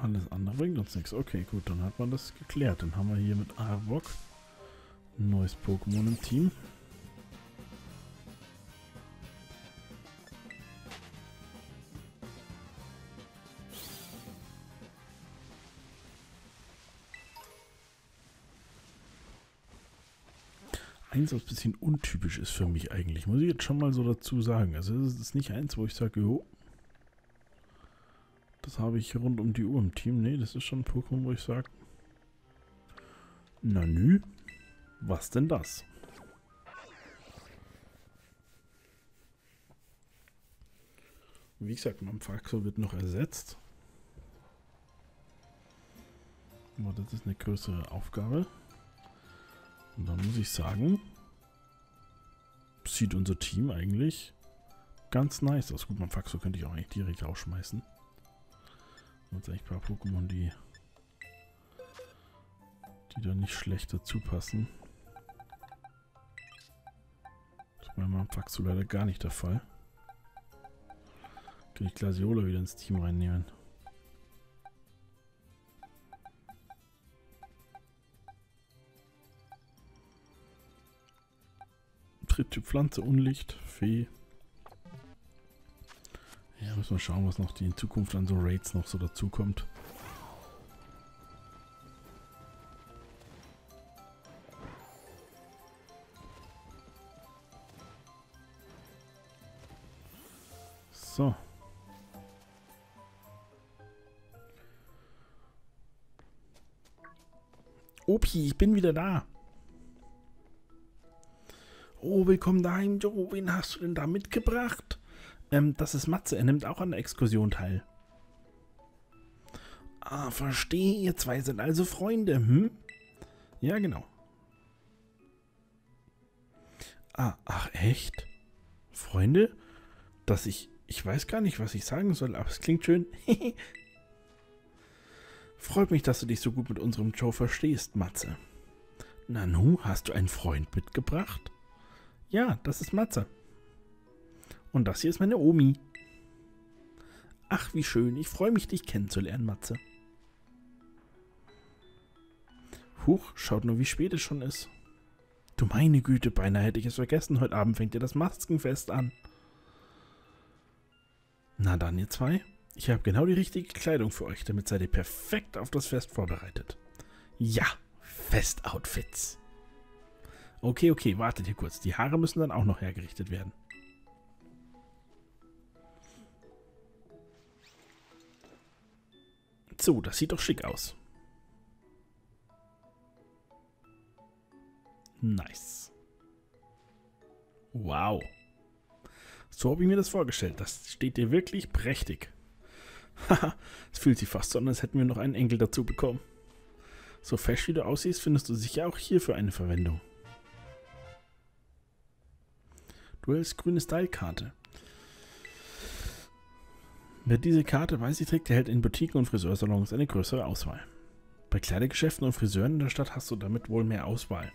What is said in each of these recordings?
Alles andere bringt uns nichts. Okay, gut, dann hat man das geklärt. Dann haben wir hier mit Arbok ein neues Pokémon im Team. Eins, was ein bisschen untypisch ist für mich eigentlich, muss ich jetzt schon mal so dazu sagen. Also es ist nicht eins, wo ich sage, jo, das habe ich rund um die Uhr im Team. Nee, das ist schon ein Pokémon, wo ich sage, na nü, was denn das? Wie gesagt, Mamfaxo wird noch ersetzt. Aber das ist eine größere Aufgabe. Und dann muss ich sagen, sieht unser Team eigentlich ganz nice aus. Gut, Mamfaxo könnte ich auch eigentlich direkt rausschmeißen. Jetzt eigentlich ein paar Pokémon, die, die da nicht schlecht dazu passen. Das ist bei Mamfaxo leider gar nicht der Fall. Kann ich Glasiola wieder ins Team reinnehmen. Tritttyp Pflanze, Unlicht, Fee. Ja, müssen wir schauen, was noch die in Zukunft an so Raids noch so dazukommt. So. Opi, ich bin wieder da. Oh, willkommen daheim, Joe. Wen hast du denn da mitgebracht? Ähm, das ist Matze. Er nimmt auch an der Exkursion teil. Ah, verstehe. Ihr zwei sind also Freunde, hm? Ja, genau. Ah, ach, echt? Freunde? Dass ich... Ich weiß gar nicht, was ich sagen soll, aber es klingt schön. Freut mich, dass du dich so gut mit unserem Joe verstehst, Matze. Nanu, hast du einen Freund mitgebracht? Ja, das ist Matze. Und das hier ist meine Omi. Ach, wie schön. Ich freue mich, dich kennenzulernen, Matze. Huch, schaut nur, wie spät es schon ist. Du meine Güte, beinahe hätte ich es vergessen. Heute Abend fängt ja das Maskenfest an. Na dann, ihr zwei. Ich habe genau die richtige Kleidung für euch. Damit seid ihr perfekt auf das Fest vorbereitet. Ja, Festoutfits. Okay, okay, wartet hier kurz. Die Haare müssen dann auch noch hergerichtet werden. So, das sieht doch schick aus. Nice. Wow. So habe ich mir das vorgestellt. Das steht dir wirklich prächtig. Haha, es fühlt sich fast so an, als hätten wir noch einen Enkel dazu bekommen. So fesch wie du aussiehst, findest du sicher auch hierfür eine Verwendung. Du hältst grüne Style-Karte. Wer diese Karte weiß ich trägt, erhält in Boutiquen und Friseursalons eine größere Auswahl. Bei Kleidergeschäften und Friseuren in der Stadt hast du damit wohl mehr Auswahl.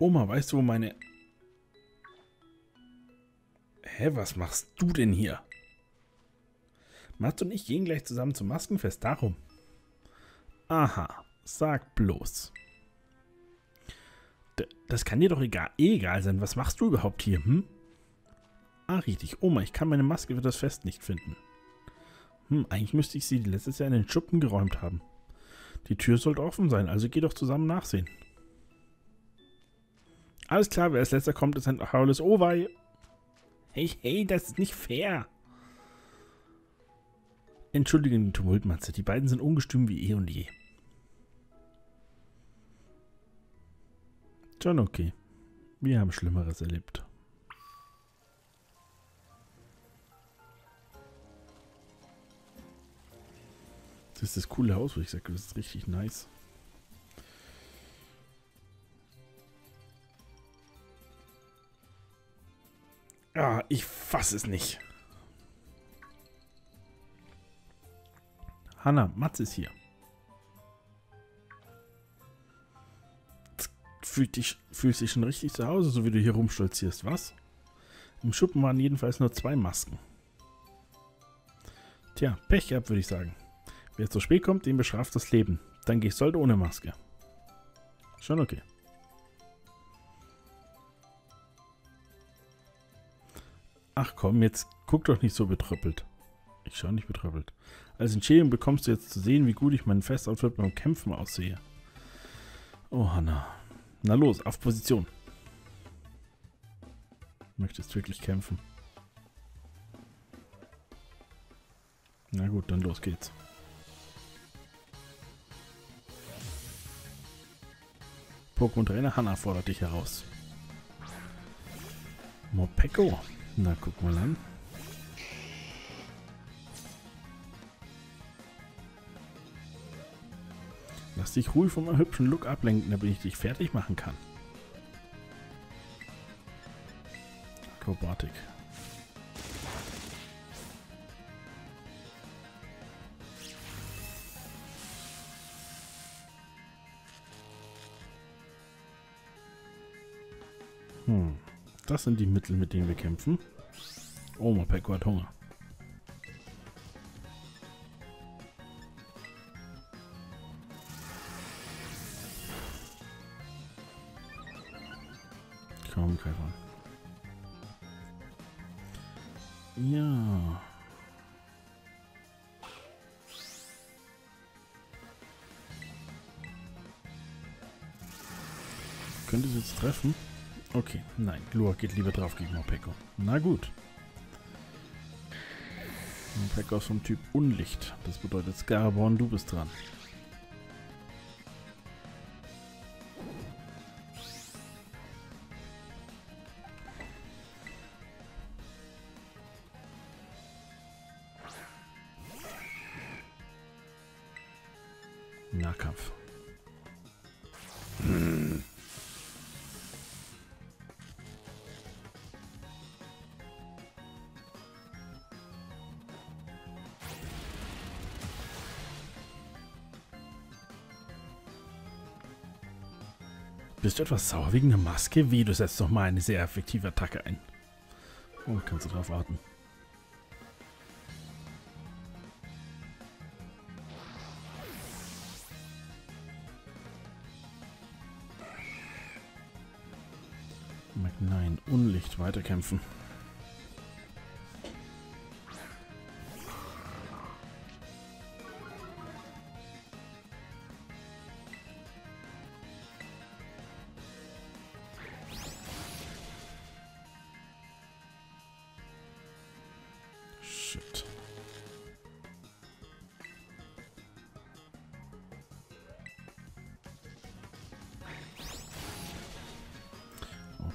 Oma, weißt du, wo meine... Hä, was machst du denn hier? Mats und ich gehen gleich zusammen zum Maskenfest, darum. Aha, sag bloß. D das kann dir doch egal, eh egal sein. Was machst du überhaupt hier, hm? Ah, richtig. Oma, ich kann meine Maske für das Fest nicht finden. Hm, eigentlich müsste ich sie letztes Jahr in den Schuppen geräumt haben. Die Tür sollte offen sein, also geh doch zusammen nachsehen. Alles klar, wer als letzter kommt, ist ein faules Owei. Hey, hey, das ist nicht fair. Entschuldige den Tumult, Matze. Die beiden sind ungestüm wie eh und je. Schon okay. Wir haben Schlimmeres erlebt. Das ist das coole Haus, wo ich sage, das ist richtig nice. Ah, ich fasse es nicht. Hanna, Mats ist hier. Fühlt dich, fühlst dich schon richtig zu Hause, so wie du hier rumstolzierst, was? Im Schuppen waren jedenfalls nur zwei Masken. Tja, Pech gehabt, würde ich sagen. Wer zu spät kommt, dem bestraft das Leben. Dann gehst du halt ohne Maske. Schon okay. Ach komm, jetzt guck doch nicht so betröppelt. Ich schau nicht betröppelt. Als Entschädigung bekommst du jetzt zu sehen, wie gut ich meinen Festoutfit beim Kämpfen aussehe. Oh, Hanna. Na los, auf Position. Möchtest wirklich kämpfen? Na gut, dann los geht's. Pokémon-Trainer Hanna fordert dich heraus. Mopeko. Na, guck mal an. Lass dich ruhig von meinem hübschen Look ablenken, damit ich dich fertig machen kann. Akrobatik. Hm. Das sind die Mittel, mit denen wir kämpfen. Oh, Mopeko hat Hunger. Kaum Treffer. Ja. Könnte es jetzt treffen? Okay, nein. Glua geht lieber drauf gegen Mopeko. Na gut. Mopeko ist vom Typ Unlicht. Das bedeutet, Scaraborn, du bist dran. Nahkampf. Bist du etwas sauer wegen der Maske? Wie, du setzt doch mal eine sehr effektive Attacke ein. Oh, kannst du drauf warten. Nein, Unlicht weiterkämpfen.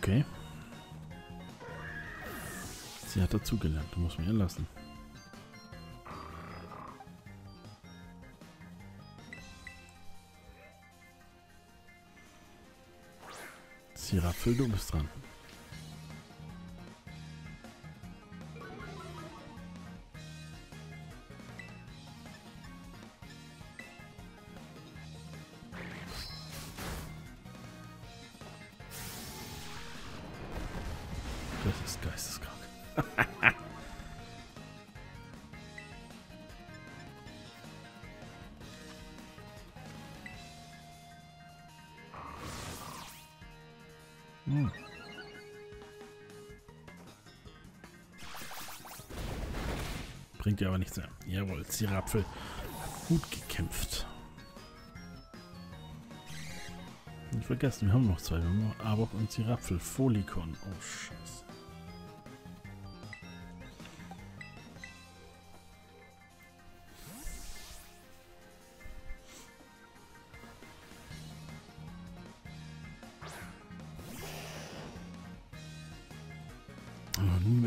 Okay. Sie hat dazugelernt, du musst mir lassen. Sirapfel, du bist dran. Hm. Bringt ja aber nichts mehr. Jawohl, Zirapfel. Gut gekämpft. Nicht vergessen, wir haben noch zwei. Wir haben noch Arbok und Zirapfel. Folikon. Oh, scheiße.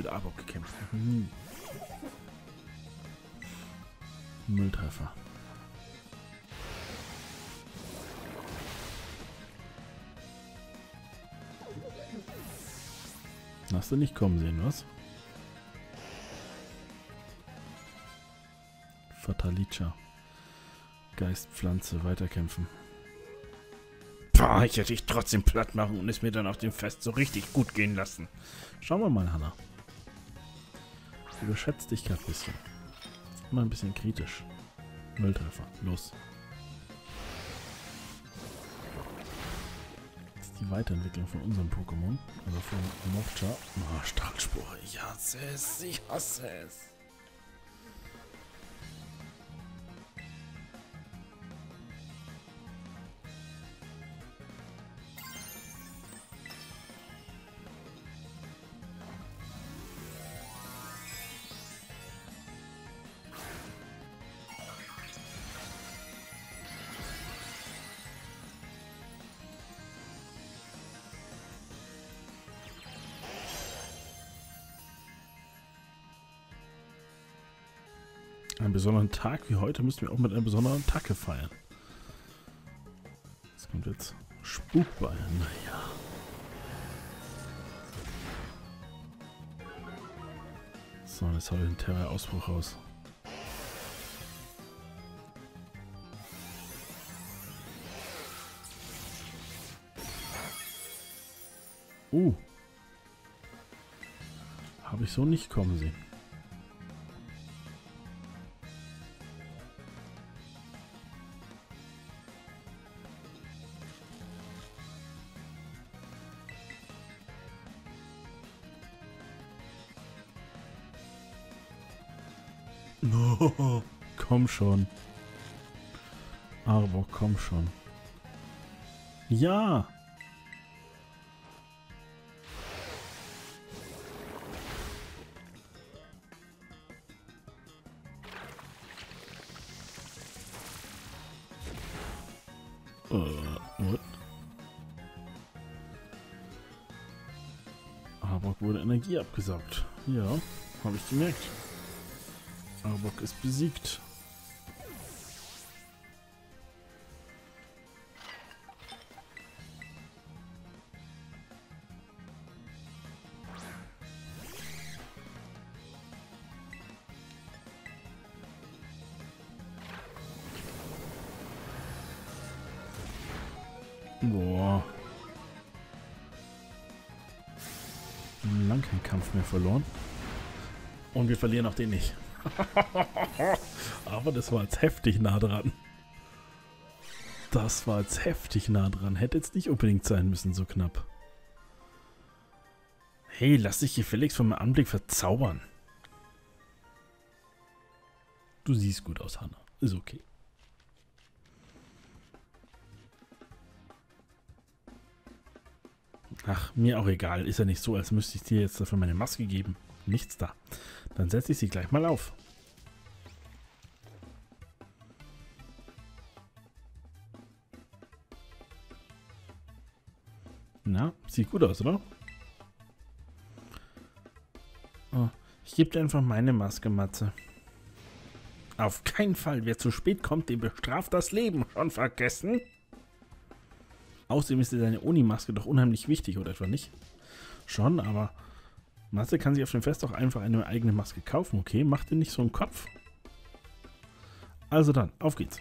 Mit Arbok gekämpft. Nie. Mülltreffer. Hast du nicht kommen sehen, was? Fatalicia. Geistpflanze, weiterkämpfen. Pah, ich hätte dich trotzdem platt machen und es mir dann auf dem Fest so richtig gut gehen lassen. Schauen wir mal, Hanna. Überschätzt dich gerade ein bisschen. Immer ein bisschen kritisch. Nulltreffer. Los. Ist die Weiterentwicklung von unserem Pokémon. Also von Mocha. Ah, Stahlspore. Ich hasse es. Ich hasse es. Einen besonderen Tag wie heute müssen wir auch mit einer besonderen Attacke feiern. Jetzt kommt jetzt Spukball. Naja. So, jetzt habe ich den Terror-Ausbruch raus. Uh. Habe ich so nicht kommen sehen. Schon. Aber komm schon. Ja. Uh, wurde Energie abgesaugt. Ja, habe ich gemerkt. Arbok ist besiegt. Boah. Lang keinen Kampf mehr verloren. Und wir verlieren auch den nicht. Aber das war jetzt heftig nah dran. Das war jetzt heftig nah dran. Hätte jetzt nicht unbedingt sein müssen, so knapp. Hey, lass dich hier Felix meinem Anblick verzaubern. Du siehst gut aus, Hanna. Ist okay. Ach, mir auch egal. Ist ja nicht so, als müsste ich dir jetzt dafür meine Maske geben. Nichts da. Dann setze ich sie gleich mal auf. Na, sieht gut aus, oder? Oh, ich gebe dir einfach meine Maske, Matze. Auf keinen Fall. Wer zu spät kommt, dem bestraft das Leben. Schon vergessen? Außerdem ist dir deine Unimaske doch unheimlich wichtig, oder etwa nicht? Schon, aber Matze kann sich auf dem Fest auch einfach eine eigene Maske kaufen, okay? Mach dir nicht so einen Kopf. Also dann, auf geht's.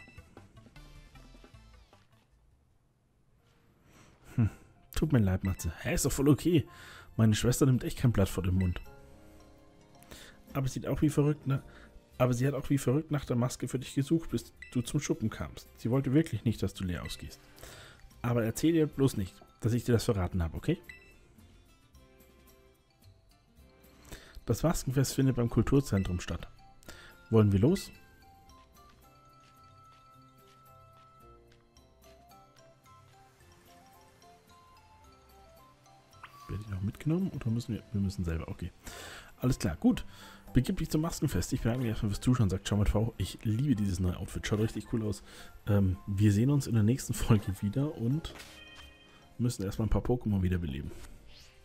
Hm, tut mir leid, Matze. Hä, ist doch voll okay. Meine Schwester nimmt echt kein Blatt vor den Mund. Aber sie hat auch wie verrückt, ne? Aber sie hat auch wie verrückt nach der Maske für dich gesucht, bis du zum Schuppen kamst. Sie wollte wirklich nicht, dass du leer ausgehst. Aber erzähl dir bloß nicht, dass ich dir das verraten habe, okay? Das Maskenfest findet beim Kulturzentrum statt. Wollen wir los? Werde ich noch mitgenommen oder müssen wir? Wir müssen selber. Okay. Alles klar. Gut. Begib dich zum Maskenfest. Ich bedanke mich erstmal fürs Zuschauen, sagt Schau mit V. Ich liebe dieses neue Outfit. Schaut richtig cool aus. Ähm, wir sehen uns in der nächsten Folge wieder und müssen erstmal ein paar Pokémon wiederbeleben.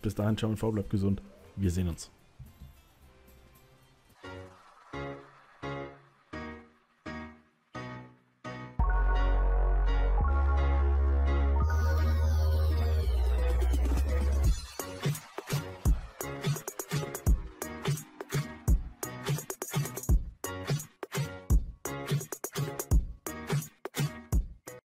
Bis dahin, Schau mit V, bleibt gesund. Wir sehen uns.